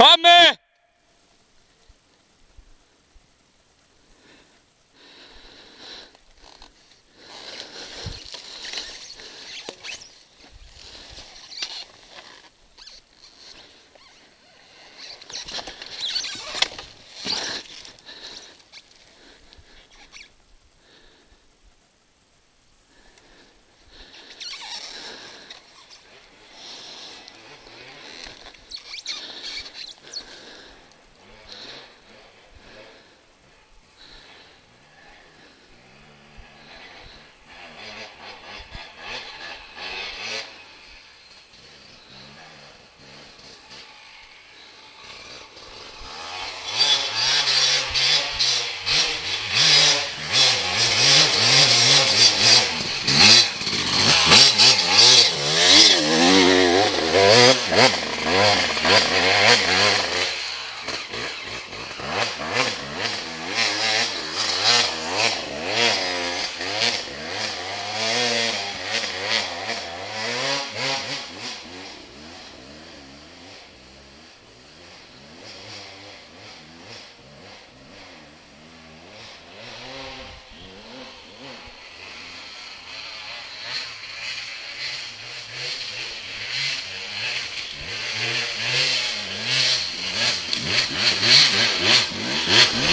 Amén. Yeah, yeah, yeah.